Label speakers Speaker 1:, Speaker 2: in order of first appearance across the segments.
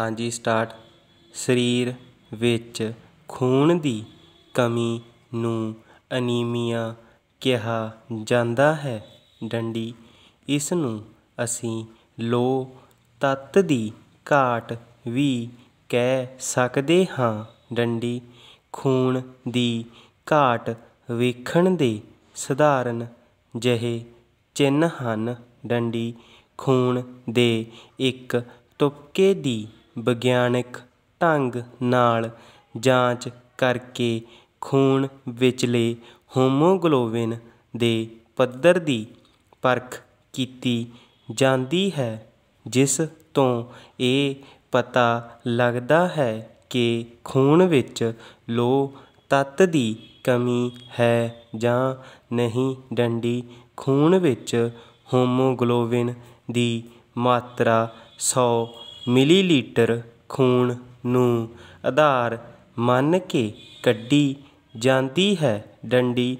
Speaker 1: ਹਾਂਜੀ ਸਟਾਰਟ ਸਰੀਰ ਵਿੱਚ ਖੂਨ ਦੀ ਕਮੀ ਨੂੰ ਅਨੀਮੀਆ ਕਿਹਾ ਜਾਂਦਾ ਹੈ। ਡੰਡੀ ਇਸ ਨੂੰ ਅਸੀਂ ਲੋਹ ਤੱਤ ਦੀ ਘਾਟ ਵੀ ਕਹਿ ਸਕਦੇ ਹਾਂ। ਡੰਡੀ, ਖੂਨ ਦੀ ਘਾਟ ਵੇਖਣ ਦੇ ਸਧਾਰਨ ਜਿਹੇ ਚਿੰਨ੍ਹ ਹਨ। ਡੰਡੀ, ਖੂਨ ਦੇ ਇੱਕ ਤੁਪਕੇ ਦੀ ਵਿਗਿਆਨਕ ਢੰਗ ਨਾਲ ਜਾਂਚ ਕਰਕੇ ਖੂਨ ਵਿਚਲੇ ਹੋਮੋਗਲੋਬਿਨ ਦੇ ਪੱਧਰ ਦੀ ਪਰਖ ਕੀਤੀ ਜਾਂਦੀ ਹੈ, ਜਿਸ ਤੋਂ ਇਹ ਪਤਾ ਲੱਗਦਾ ਹੈ ਕਿ ਖੂਨ ਵਿੱਚ ਲੋਹ ਤੱਤ ਦੀ ਕਮੀ ਹੈ ਜਾਂ ਨਹੀਂ। ਡੰਡੀ, ਖੂਨ ਵਿੱਚ ਹੋਮੋਗਲੋਬਿਨ ਦੀ ਮਾਤਰਾ ਸੌ ਮਿਲੀਲੀਟਰ ਖੂਨ ਨੂੰ ਆਧਾਰ ਮੰਨ ਕੇ ਕੱਢੀ ਜਾਂਦੀ ਹੈ। ਡੰਡੀ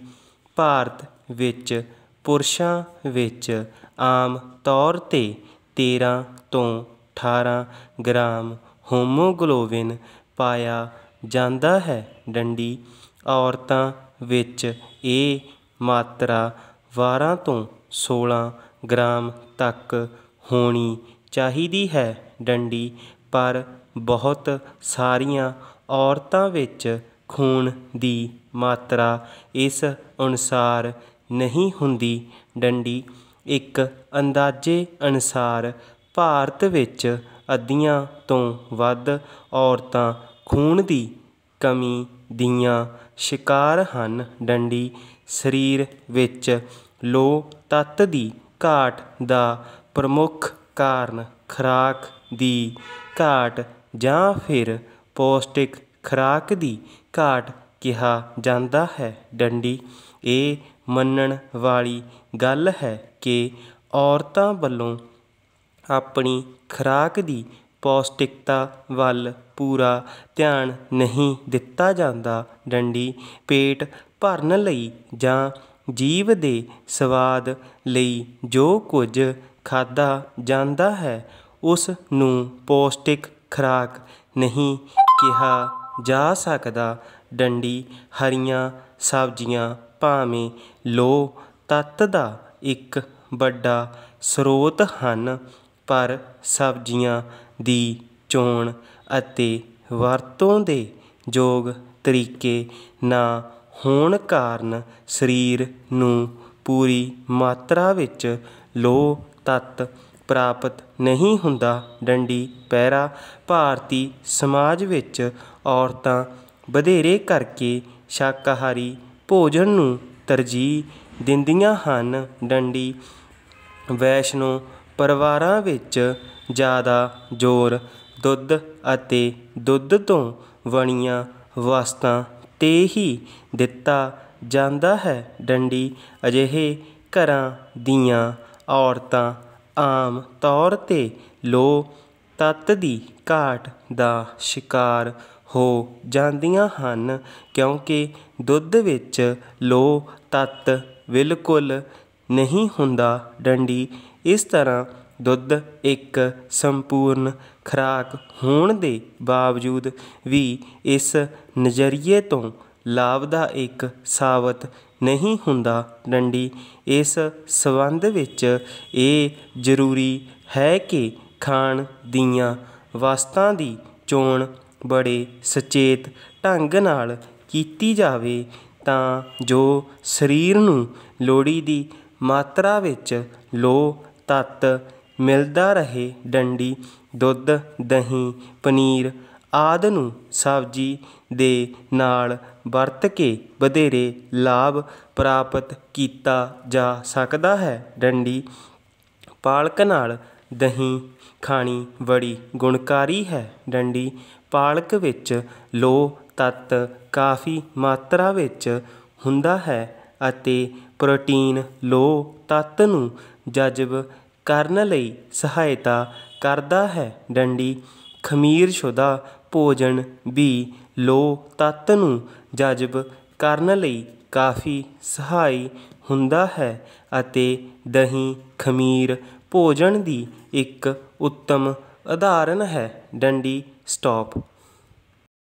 Speaker 1: ਭਾਰਤ ਵਿੱਚ ਪੁਰਸ਼ਾਂ ਵਿੱਚ ਆਮ ਤੌਰ 'ਤੇ ਤੇਰ੍ਹਾਂ ਤੋਂ ਅਠਾਰ੍ਹਾਂ ਗ੍ਰਾਮ ਹੋਮੋਗਲੋਬਿਨ ਪਾਇਆ ਜਾਂਦਾ ਹੈ। ਡੰਡੀ ਔਰਤਾਂ ਵਿੱਚ ਇਹ ਮਾਤਰਾ ਬਾਰ੍ਹਾਂ ਤੋਂ ਸੋਲ੍ਹਾਂ ਗ੍ਰਾਮ ਤੱਕ ਹੋਣੀ ਚਾਹੀਦੀ ਹੈ। ਡੰਡੀ, ਪਰ ਬਹੁਤ ਸਾਰੀਆਂ ਔਰਤਾਂ ਵਿੱਚ ਖੂਨ ਦੀ ਮਾਤਰਾ ਇਸ ਅਨੁਸਾਰ ਨਹੀਂ ਹੁੰਦੀ। ਡੰਡੀ ਇੱਕ ਅੰਦਾਜ਼ੇ ਅਨੁਸਾਰ ਭਾਰਤ ਵਿੱਚ ਅੱਧੀਆਂ ਤੋਂ ਵੱਧ ਔਰਤਾਂ ਖੂਨ ਦੀ ਕਮੀ ਦੀਆਂ ਸ਼ਿਕਾਰ ਹਨ। ਡੰਡੀ ਸਰੀਰ ਵਿੱਚ ਲੋਹ ਤੱਤ ਦੀ ਘਾਟ ਦਾ ਪ੍ਰਮੁੱਖ ਕਾਰਨ ਖੁਰਾਕ ਦੀ ਘਾਟ ਜਾਂ ਫਿਰ ਪੌਸ਼ਟਿਕ ਖੁਰਾਕ ਦੀ ਘਾਟ ਕਿਹਾ ਜਾਂਦਾ ਹੈ। ਡੰਡੀ, ਇਹ ਮੰਨਣ ਵਾਲੀ ਗੱਲ ਹੈ ਕਿ ਔਰਤਾਂ ਵੱਲੋਂ ਆਪਣੀ ਖੁਰਾਕ ਦੀ ਪੌਸ਼ਟਿਕਤਾ ਵੱਲ ਪੂਰਾ ਧਿਆਨ ਨਹੀਂ ਦਿੱਤਾ ਜਾਂਦਾ। ਡੰਡੀ, ਪੇਟ ਭਰਨ ਲਈ ਜਾਂ ਜੀਵ ਦੇ ਸਵਾਦ ਲਈ ਜੋ ਕੁਝ ਖਾਧਾ ਜਾਂਦਾ ਹੈ ਉਸ ਨੂੰ ਪੌਸ਼ਟਿਕ ਖੁਰਾਕ ਨਹੀਂ ਕਿਹਾ ਜਾ ਸਕਦਾ। ਡੰਡੀ, ਹਰੀਆਂ ਸਬਜ਼ੀਆਂ ਭਾਵੇਂ ਲੋਹ ਤੱਤ ਦਾ ਇੱਕ ਵੱਡਾ ਸਰੋਤ ਹਨ, ਪਰ ਸਬਜ਼ੀਆਂ ਦੀ ਚੋਣ ਅਤੇ ਵਰਤੋਂ ਦੇ ਯੋਗ ਤਰੀਕੇ ਨਾ ਹੋਣ ਕਾਰਨ ਸਰੀਰ ਨੂੰ ਪੂਰੀ ਮਾਤਰਾ ਵਿੱਚ ਲੋਹ ਤੱਤ ਪ੍ਰਾਪਤ ਨਹੀਂ ਹੁੰਦਾ, ਡੰਡੀ ਪਹਿਰਾ ਭਾਰਤੀ ਸਮਾਜ ਵਿੱਚ ਔਰਤਾਂ ਵਧੇਰੇ ਕਰਕੇ ਸ਼ਾਕਾਹਾਰੀ ਭੋਜਨ ਨੂੰ ਤਰਜੀਹ ਦਿੰਦੀਆਂ ਹਨ। ਡੰਡੀ ਵੈਸ਼ਨੋ ਪਰਿਵਾਰਾਂ ਵਿੱਚ ਜ਼ਿਆਦਾ ਜ਼ੋਰ, ਦੁੱਧ ਅਤੇ ਦੁੱਧ ਤੋਂ ਬਣੀਆਂ ਵਸਤਾਂ 'ਤੇ ਹੀ ਦਿੱਤਾ ਜਾਂਦਾ ਹੈ। ਡੰਡੀ ਅਜਿਹੇ ਘਰਾਂ ਦੀਆਂ ਔਰਤਾਂ ਆਮ ਤੌਰ 'ਤੇ ਲੋਹ ਤੱਤ ਦੀ ਘਾਟ ਦਾ ਸ਼ਿਕਾਰ ਹੋ ਜਾਂਦੀਆਂ ਹਨ ਕਿਉਂਕਿ ਦੁੱਧ ਵਿੱਚ ਲੋਹ ਤੱਤ ਬਿਲਕੁਲ ਨਹੀਂ ਹੁੰਦਾ ਡੰਡੀ। ਇਸ ਤਰ੍ਹਾਂ ਦੁੱਧ ਇੱਕ ਸੰਪੂਰਨ ਖੁਰਾਕ ਹੋਣ ਦੇ ਬਾਵਜੂਦ ਵੀ ਇਸ ਨਜ਼ਰੀਏ ਤੋਂ ਲਾਭਦਾਇਕ ਸਾਬਤ ਨਹੀਂ ਹੁੰਦਾ ਡੰਡੀ, ਇਸ ਸੰਬੰਧ ਵਿੱਚ ਇਹ ਜ਼ਰੂਰੀ ਹੈ ਕਿ ਖਾਣ ਦੀਆਂ ਵਸਤਾਂ ਦੀ ਚੋਣ ਬੜੇ ਸੁਚੇਤ ਢੰਗ ਨਾਲ ਕੀਤੀ ਜਾਵੇ ਤਾਂ ਜੋ ਸਰੀਰ ਨੂੰ ਲੋੜੀਂਦੀ ਮਾਤਰਾ ਵਿੱਚ ਲੋਹ ਤੱਤ ਮਿਲਦਾ ਰਹੇ। ਡੰਡੀ, ਦੁੱਧ, ਦਹੀਂ, ਪਨੀਰ ਆਦਿ ਨੂੰ ਸਬਜ਼ੀ ਦੇ ਨਾਲ ਵਰਤ ਕੇ ਵਧੇਰੇ ਲਾਭ ਪ੍ਰਾਪਤ ਕੀਤਾ ਜਾ ਸਕਦਾ ਹੈ। ਡੰਡੀ, ਪਾਲਕ ਨਾਲ ਦਹੀਂ ਖਾਣੀ ਬੜੀ ਗੁਣਕਾਰੀ ਹੈ। ਡੰਡੀ, ਪਾਲਕ ਵਿੱਚ ਲੋਹ ਤੱਤ ਕਾਫੀ ਮਾਤਰਾ ਵਿੱਚ ਹੁੰਦਾ ਹੈ ਅਤੇ ਪ੍ਰੋਟੀਨ ਲੋਹ ਤੱਤ ਨੂੰ ਜਜ਼ਬ ਕਰਨ ਲਈ ਸਹਾਇਤਾ ਕਰਦਾ ਹੈ। ਡੰਡੀ, ਖਮੀਰਸ਼ੁਦਾ ਭੋਜਨ ਵੀ ਲੋਹ ਤੱਤ ਨੂੰ ਜਜ਼ਬ ਕਰਨ ਲਈ ਕਾਫੀ ਸਹਾਈ ਹੁੰਦਾ ਹੈ ਅਤੇ ਦਹੀਂ, ਖਮੀਰ ਭੋਜਨ ਦੀ ਇੱਕ ਉੱਤਮ ਉਦਾਹਰਨ ਹੈ ਡੰਡੀ ਸਟੋਪ।